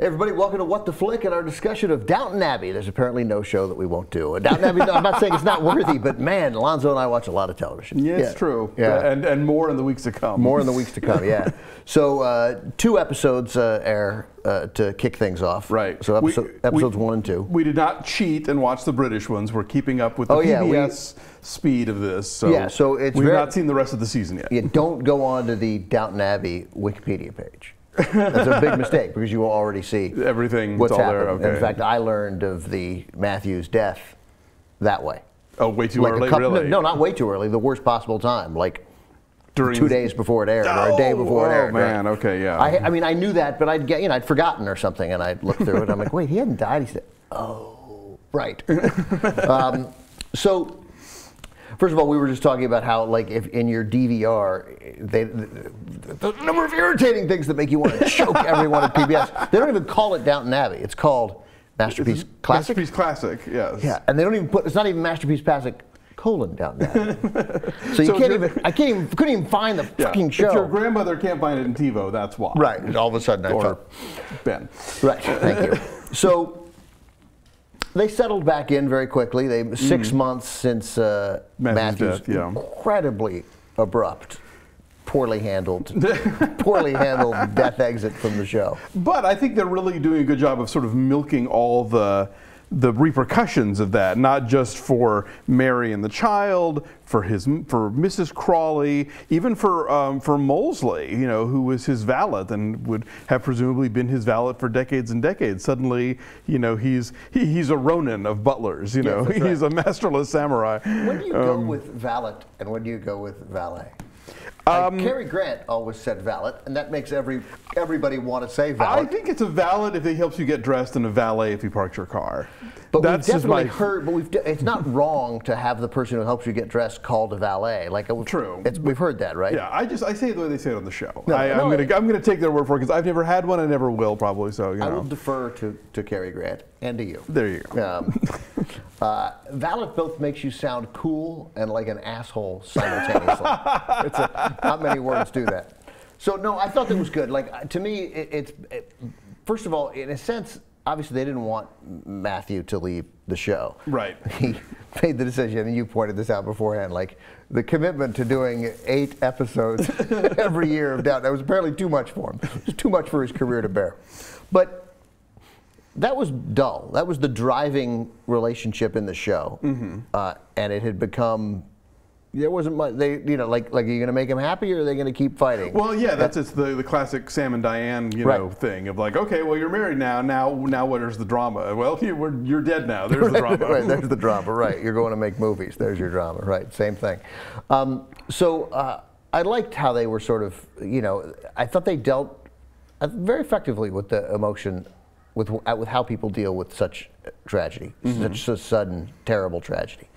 Hey everybody, welcome to What the Flick and our discussion of Downton Abbey. There's apparently no show that we won't do. Uh, Downton Abbey, no, I'm not saying it's not worthy, but man, Alonso and I watch a lot of television. Yeah, it's true. Yeah. And, and more in the weeks to come. More in the weeks to come, yeah. So uh, two episodes uh, air uh, to kick things off. Right. So episode, we- episodes one and two. We did not cheat and watch the British ones. We're keeping up with the Oh, yeah, we- PBS speed of this. So Yeah, so it's we've very- not seen the rest of the season yet. You don't go on to the Downton Abbey Wikipedia page. That's a big mistake because you will already see Everything, what's it's all there, happened. okay. In fact, I learned of the Matthews death that way. Oh, way too Like early, couple- really? No, not way too early. The worst possible time, like During two days before it aired, or a day Oh, before it oh, aired. man, right? okay, yeah. I, I mean, I knew that, but I'd get, you know, I'd forgotten or something, and I'd look through it. I'm like, wait, he hadn't died. He said, oh, right. um, so, first of all, we were just talking about how, like, if in your DVR, they, the, the number of irritating things that make you want to choke everyone at PBS. They don't even call it Downton Abbey. It's called Masterpiece Classic. Masterpiece Classic, yes. Yeah, and they don't even put. It's not even Masterpiece Classic colon down there. so you So can't even. I can't even. Couldn't even find the Yeah. fucking show. If your grandmother can't find it in TiVo, that's why. right. And all of a sudden, I Or. Ben. Right. Thank you. So they settled back in very quickly. They six months since uh, Matthew's Matthew's death, yeah. incredibly abrupt, poorly handled, poorly handled death exit from the show. But I think they're really doing a good job of sort of milking all the the repercussions of that, not just for Mary and the child, for his for Mrs. Crawley, even for um, for Molesley, you know, who was his valet and would have presumably been his valet for decades and decades. Suddenly, you know, he's he, he's a Ronin of butlers. You know, that's right. he's a masterless samurai. When do you go Um, with valet and when do you go with valet? Um, Cary Grant always said valet, and that makes every everybody want to say valet. I think it's a valet if he helps you get dressed, and a valet if you parks your car. But That's we've definitely heard. But we've. It's not wrong to have the person who helps you get dressed called a valet. Like a, True. It's, we've heard that, right? Yeah, I just I say it the way they say it on the show. No, I, no, I'm gonna it- I'm gonna take their word for it because I've never had one. I never will probably. So you I know, will defer to to Cary Grant and to you. there you go. Um, uh, valet both makes you sound cool and like an asshole simultaneously. it's a, not many words do that. So no, I thought that was good. Like uh, to me, it, it's it, first of all, in a sense, obviously they didn't want Matthew to leave the show. Right. He made the decision, and you pointed this out beforehand. Like the commitment to doing eight episodes every year of Doubt that was apparently too much for him. It was too much for his career to bear. But that was dull. That was the driving relationship in the show, Mm-hmm. uh, and it had become. There wasn't much. They, you know, like, like, are you going to make him happy, or are they going to keep fighting? Well, yeah, that's it's the, the classic Sam and Diane, you know, thing of like, okay, well, you're married now. Now, now, where's the drama? Well, you, we're, you're dead now. There's the drama. right, there's the drama. Right, you're going to make movies. There's your drama. Right, same thing. Um, so uh, I liked how they were sort of, you know, I thought they dealt uh, very effectively with the emotion, with uh, with how people deal with such tragedy, such a sudden, terrible tragedy.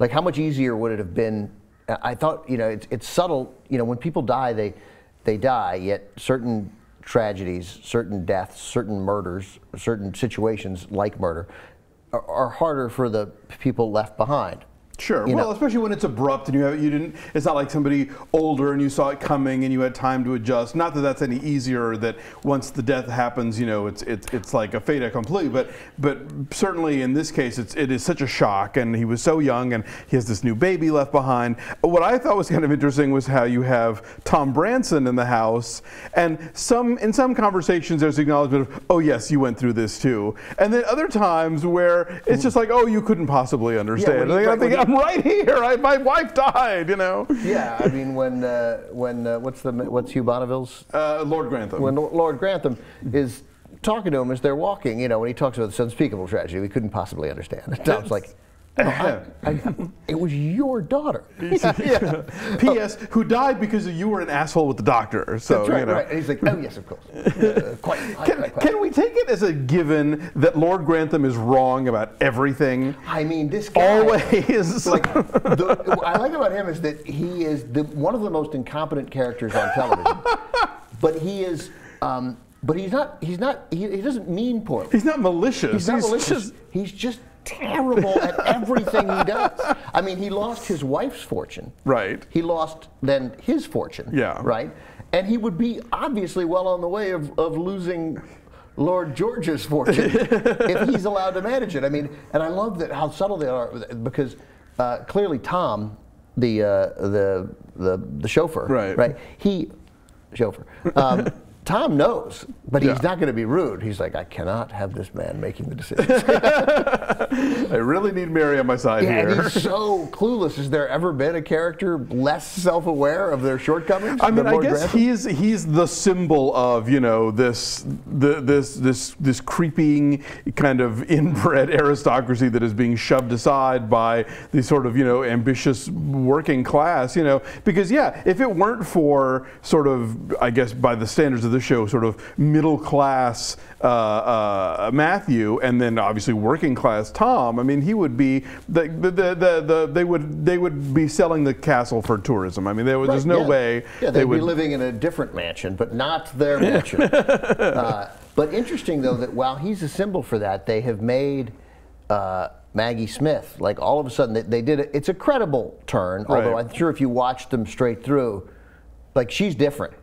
Like, how much easier would it have been? uh, I thought, you know, it's, it's subtle. You know, when people die, they they die. Yet certain tragedies, certain deaths, certain murders, certain situations like murder are, are harder for the people left behind. Sure. You well, know- especially when it's abrupt and you have you didn't. It's not like somebody older and you saw it coming and you had time to adjust. Not that that's any easier. That once the death happens, you know, it's it's it's like a fait accompli. But but certainly in this case, it's it is such a shock. And he was so young and he has this new baby left behind. What I thought was kind of interesting was how you have Tom Branson in the house and some in some conversations there's acknowledgement of oh yes you went through this too. And then other times where it's hmm. just like oh you couldn't possibly understand. And I'm right, when thinking, he- I'm right here. I, my wife died, you know. Yeah, I mean, when uh, when uh, what's the what's Hugh Bonneville's Uh, Lord Grantham. when Lord Grantham is talking to him as they're walking, you know, when he talks about this unspeakable tragedy we couldn't possibly understand. And Tom's like, no, I, I, it was your daughter. yeah. P.S. Who died because you were an asshole with the doctor. So That's right, you know. right. And he's like, oh yes, of course. Uh, quite, quite, Can, quite, quite. can we take it as a given that Lord Grantham is wrong about everything? I mean, this guy. Always. Like, the, what I like about him is that he is the, one of the most incompetent characters on television. but he is, um, but he's not. He's not. He, he doesn't mean poorly. he's not malicious. He's not malicious. just- he's just terrible at everything he does. I mean, he lost his wife's fortune. Right. He lost then his fortune. Yeah. Right. And he would be obviously well on the way of, of losing Lord George's fortune if he's allowed to manage it. I mean, and I love that how subtle they are because uh, clearly Tom, the uh, the the the chauffeur, Right. right, he chauffeur. Um, Tom knows, but he's Yeah. not going to be rude. He's like, I cannot have this man making the decisions. I really need Mary on my side Yeah, and here. he's so clueless. Has there ever been a character less self-aware of their shortcomings? I mean, I guess he's he's the symbol of you know this the, this this this creeping kind of inbred aristocracy that is being shoved aside by the sort of you know ambitious working class. You know, because yeah, if it weren't for sort of I guess by the standards of the show, sort of middle class uh, uh, Matthew, and then obviously working class Tom. I mean, he would be the the, the, the, the they would they would be selling the castle for tourism. I mean, there was there's Right, no yeah. way Yeah, they they'd would be living in a different mansion, but not their mansion. uh, but interesting though that while he's a symbol for that, they have made uh, Maggie Smith like all of a sudden they, they did it. It's a credible turn, although Right. I'm sure if you watched them straight through, like she's different.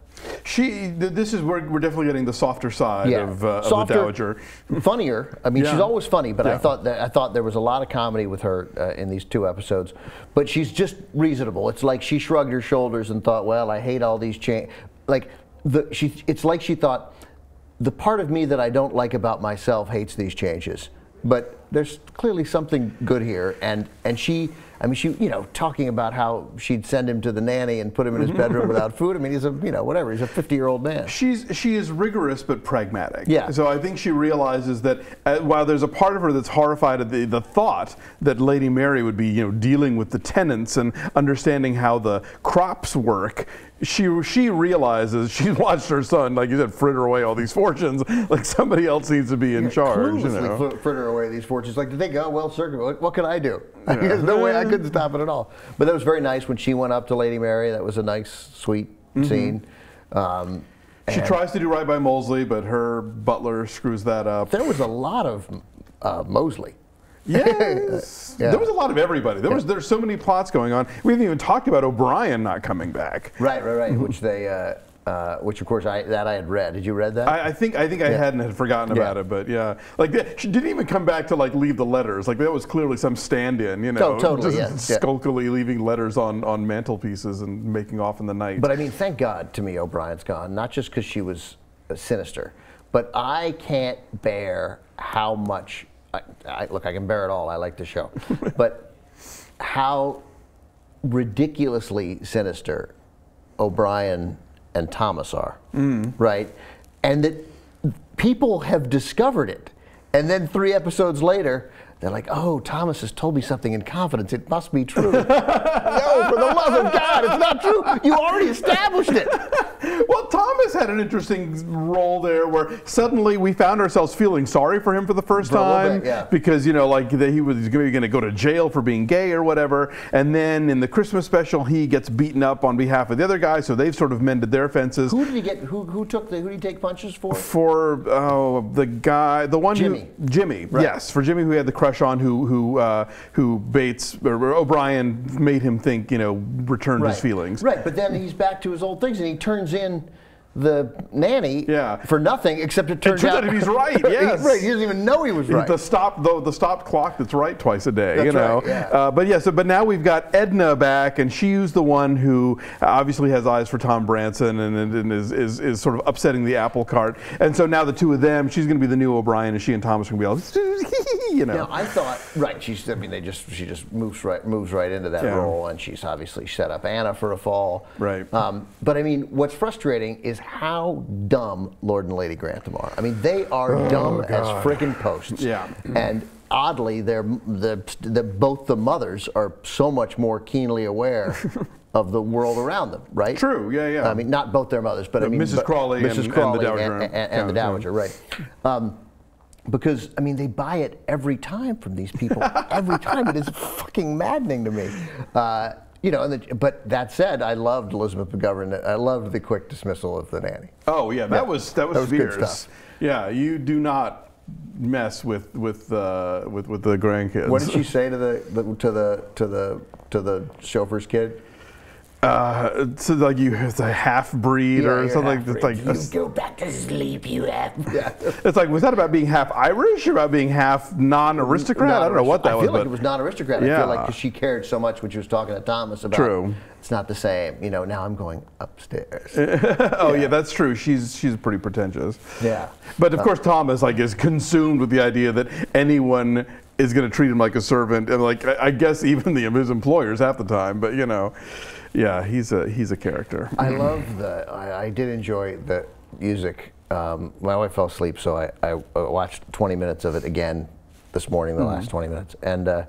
She, th- this is where we're definitely getting the softer side of, uh, of the dowager. funnier. I mean, she's always funny, but I thought that I thought there was a lot of comedy with her uh, in these two episodes. But she's just reasonable. It's like she shrugged her shoulders and thought, "Well, I hate all these change." Like the she, it's like she thought, the part of me that I don't like about myself hates these changes. But there's clearly something good here, and and she. I mean, she, you know, talking about how she'd send him to the nanny and put him in his bedroom without food. I mean, he's a, you know, whatever. He's a 50-year-old man. She's she is rigorous but pragmatic. Yeah. So I think she realizes that uh, while there's a part of her that's horrified at the, the thought that Lady Mary would be you know dealing with the tenants and understanding how the crops work, she she realizes she's watched her son like you said fritter away all these fortunes. Like somebody else needs to be in charge. You know. fritter away these fortunes. Like, did they go well circumvent? What, what could I do? There's no way I couldn't stop it at all. But that was very nice when she went up to Lady Mary. That was a nice, sweet scene. Um, She tries to do right by Molesley, but her butler screws that up. There was a lot of uh, Molesley. Yes. Yeah. There was a lot of everybody. There was there's so many plots going on. We haven't even talked about O'Brien not coming back. Right, right, right. Which they, uh, uh, which of course I that I had read. Did you read that? I, I think I think I hadn't had forgotten Yeah. about it, but yeah, like she didn't even come back to like leave the letters. Like that was clearly some stand-in, you know, Oh, totally, just yeah, yeah. skulkily leaving letters on on mantelpieces and making off in the night. But I mean, thank God to me, O'Brien's gone. Not just because she was uh, sinister, but I can't bear how much. I, I, look, I can bear it all. I like the show, but how ridiculously sinister O'Brien and Thomas are, mm. right? And that people have discovered it, and then three episodes later. They're like, oh, Thomas has told me something in confidence. It must be true. no, for the love of God, it's not true. You already established it. Thomas had an interesting role there, where suddenly we found ourselves feeling sorry for him for the first For time, bit, yeah. because you know, like that he was going to go to jail for being gay or whatever. And then in the Christmas special, he gets beaten up on behalf of the other guy, so they've sort of mended their fences. Who did he get? Who, who took the? Who did he take punches for? for oh, the guy, the one Jimmy. who Jimmy, Right. yes, for Jimmy who had the crush on, who who uh, who Bates or O'Brien made him think, you know, returned his feelings. Right, but then he's back to his old things, and he turns in the nanny Yeah. for nothing, except it turns, turns out he's right, yes. right, he doesn't even know he was right. The stop, the, the stopped clock that's right twice a day, you know. right, yeah. uh, but yeah, so but now we've got Edna back, and she's the one who obviously has eyes for Tom Branson and, and, and is, is is sort of upsetting the apple cart. And so now the two of them, she's going to be the new O'Brien, and she and Thomas are going to be all, you know. Now I thought, right? She's. I mean, they just she just moves right moves right into that Yeah. role, and she's obviously set up Anna for a fall. Right. Um, but I mean, what's frustrating is how dumb Lord and Lady Grantham are. I mean, they are dumb as Oh, posts. Yeah. And oddly, they're the, the both the mothers are so much more keenly aware. Of the world around them, right? True, yeah, yeah. I mean, not both their mothers, but I mean, Mrs. but- Crawley and- Mrs. and the Dowager and, and- and the yeah. Dowager, right? Um, because I mean, they buy it every time from these people. every time, it is fucking maddening to me. Uh, you know, and the, but that said, I loved Elizabeth McGovern. I loved the quick dismissal of the nanny. Oh yeah, that Yeah. was that was, That was good stuff. Yeah, you do not mess with with uh, with with the grandkids. What did she say to the, the to the to the to the chauffeur's kid? Uh, so like you, it's a half breed Yeah, or something. It's like you go back to sleep, you have. Yeah. it's like was that about being half Irish or about being half non-aristocrat? I don't know what that I was. feel like it was non-aristocrat. I Yeah. feel like 'cause she cared so much when she was talking to Thomas about. True. It's not the same. You know. Now I'm going upstairs. oh yeah. that's true. She's she's pretty pretentious. Yeah. But of course, Thomas like is consumed with the idea that anyone is going to treat him like a servant, and like I I guess even the his employers half the time. But you know, yeah, he's a he's a character. I love the. I, I did enjoy the music. Um, my wife fell asleep, so I, I watched 20 minutes of it again this morning. The last 20 minutes, and uh,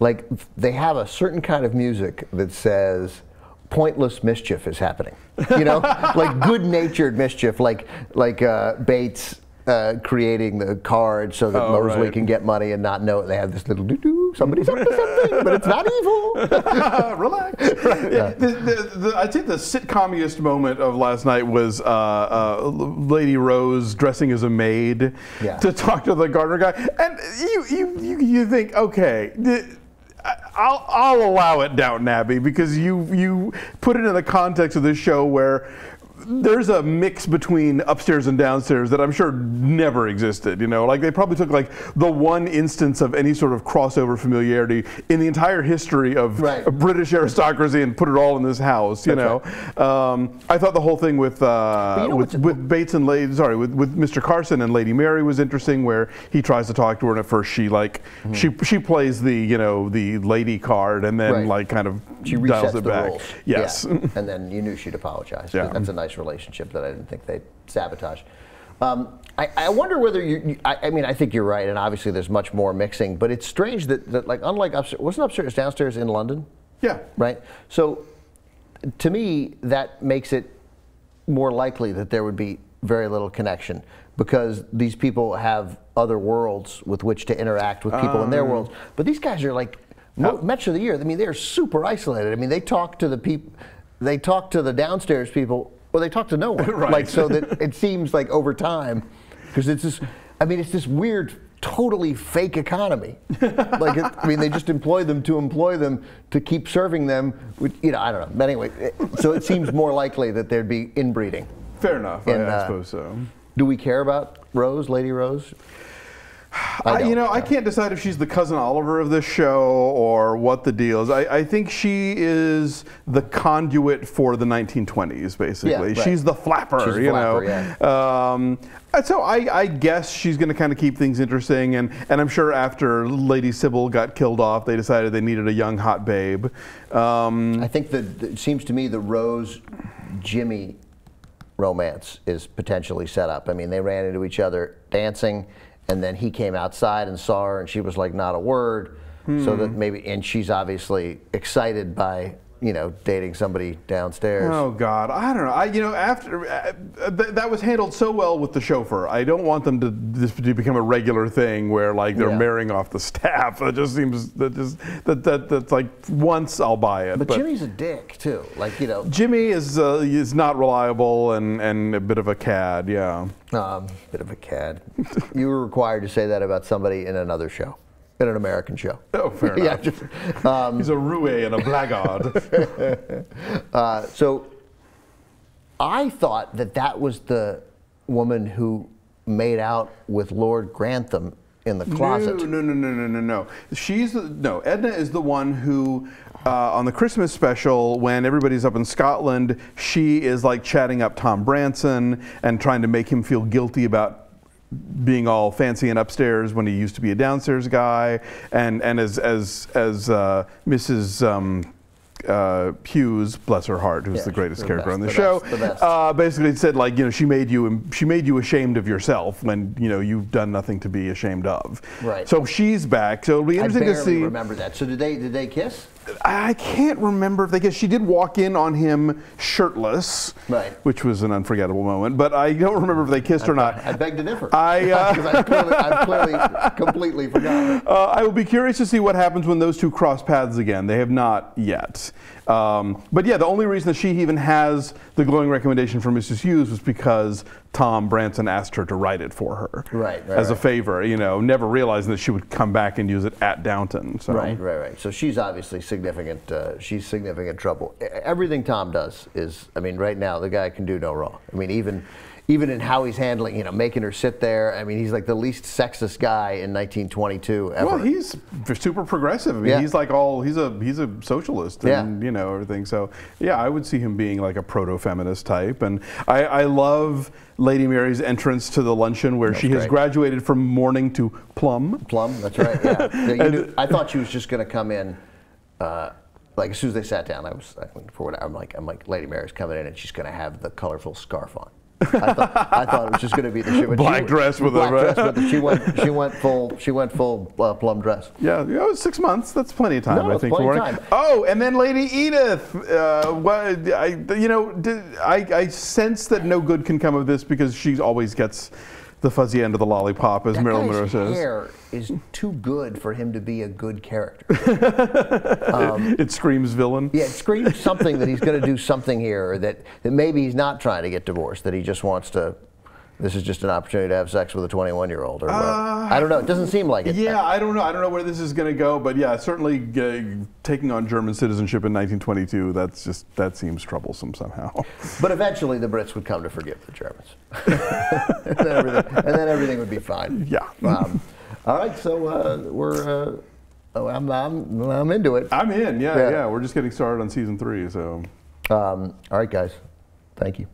like they have a certain kind of music that says pointless mischief is happening. You know, like good-natured mischief, like like uh, Bates. Uh, creating the card so that Oh, Molesley right. can get money and not know. They have this little doo-doo, somebody's up to something, but it's not evil. Relax. Yeah, the, the, the, I think the sitcomiest moment of last night was uh, uh, Lady Rose dressing as a maid Yeah. to talk to the gardener guy, and you you you, you think, okay. I'll, I'll allow it, Downton Abbey, because you you put it in the context of this show where there's a mix between upstairs and downstairs that I'm sure never existed. You know, like they probably took like the one instance of any sort of crossover familiarity in the entire history of Right. British aristocracy and put it all in this house. You know, That's um, I thought the whole thing with uh, you know with, with Bates and Lady, sorry, with, with Mr. Carson and Lady Mary was interesting, where he tries to talk to her, and at first she like she she plays the you know the lady card, and then. Right. like kind of She dials it the back. rules. Yes. Yeah. and then you knew she'd apologize. Yeah. That's a nice relationship that I didn't think they'd sabotage. Um, I, I wonder whether you, I, I mean, I think you're right, and obviously there's much more mixing, but it's strange that, that like, unlike upstairs, wasn't upstairs downstairs in London? yeah. Right? So to me, that makes it more likely that there would be very little connection because these people have other worlds with which to interact with people in their worlds. But these guys are like mo- much of the year. I mean, they're super isolated. I mean, they talk to the people, they talk to the downstairs people, or they talk to no one. Right. Like so that it seems like over time, because it's this. I mean, it's this weird. Totally fake economy. like, it, I mean, they just employ them to employ them to keep serving them. Which, you know, I don't know. But anyway, it- so it seems more likely that there'd be inbreeding. Fair enough. I, I uh, suppose so. Do we care about Rose, Lady Rose? I you know, I can't decide if she's the cousin Oliver of this show or what the deal is. I, I think she is the conduit for the 1920s, basically. Yeah, right. She's the flapper, She's you flapper, know. Um, so I, I guess she's going to kind of keep things interesting, and, and I'm sure after Lady Sybil got killed off, they decided they needed a young hot babe. Um, I think that it seems to me the Rose Jimmy romance is potentially set up. I mean, they ran into each other dancing, and then he came outside and saw her, and she was like, not a word. So that hmm. maybe, and she's obviously excited by, you know, dating somebody downstairs. Oh God, I don't know. I you know after uh, th- that was handled so well with the chauffeur. I don't want them to this to become a regular thing where like they're Yeah. marrying off the staff. That just seems that just that that that's like once I'll buy it. but, Jimmy's a dick too. Like, you know, Jimmy is uh, is not reliable and and a bit of a cad. Yeah. um, bit of a cad. you were required to say that about somebody in another show, in an American show. Oh, fair yeah, enough. just, um, He's a roue and a blackguard. Uh, so I thought that that was the woman who made out with Lord Grantham in the closet. No, no, no, no, no, no, no. She's the, no. Edna is the one who, uh, on the Christmas special, when everybody's up in Scotland, she is like chatting up Tom Branson and trying to make him feel guilty about being all fancy and upstairs when he used to be a downstairs guy. And and as as as uh, Mrs. Um, uh, Hughes, bless her heart, who's Yeah, the greatest the character best, on the, the show, best, the best. Uh, basically said like you know she made you she made you ashamed of yourself when you know you've done nothing to be ashamed of. Right. So she's back. So it'll be interesting to see. I remember that. So did they did they kiss? I can't remember if they guess she did walk in on him shirtless, Right. which was an unforgettable moment. But I don't remember if they kissed or not. I beg to differ. I, uh, I've clearly, I've clearly completely forgotten. Uh, I will be curious to see what happens when those two cross paths again. They have not yet. Um, but yeah, the only reason that she even has the glowing recommendation for Mrs. Hughes was because Tom Branson asked her to write it for her, Right, right, as a favor. You know, never realizing that she would come back and use it at Downton. So. Right, right, right. So she's obviously significant. Uh, she's significant trouble. Everything Tom does is, I mean, right now the guy can do no wrong. I mean, even even in how he's handling, you know, making her sit there. I mean, he's like the least sexist guy in 1922 ever. Well, he's super progressive. I mean, Yeah. he's like all he's a he's a socialist, and Yeah. you know everything. So yeah, I would see him being like a proto-feminist type. And I, I love Lady Mary's entrance to the luncheon where she has graduated from mourning to plum. Plum, that's right. Yeah. Yeah, knew- I thought she was just going to come in. Uh, like as soon as they sat down, I was I for what I'm like. I'm like, Lady Mary's coming in, and she's going to have the colorful scarf on. I thought, I thought it was just going to be the she, but Black she, dress with a- dress, but she went she went full she went full uh, plum dress. Yeah, you know, six months. That's plenty of time, No, I think. for time. Oh, and then Lady Edith. Uh, what, I, you know, did, I, I sense that no good can come of this because she always gets the fuzzy end of the lollipop, as That Marilyn Monroe says. hair is too good for him to be a good character. Um, it screams villain. Yeah, it screams something that he's going to do something here, or that, that maybe he's not trying to get divorced, that he just wants to. This is just an opportunity to have sex with a 21 year old, or whatever. I don't know. It doesn't seem like it. Uh, Yeah, I don't know. I don't know where this is going to go, but yeah, certainly uh, taking on German citizenship in 1922. That's just that seems troublesome somehow. But eventually, the Brits would come to forgive the Germans, and, then everything, and then everything would be fine. Yeah. Um, all right, so uh, we're. Uh, oh, I'm, I'm, I'm into it. I'm in. Yeah, Yeah. yeah. We're just getting started on season three, so. Um, all right, guys. Thank you.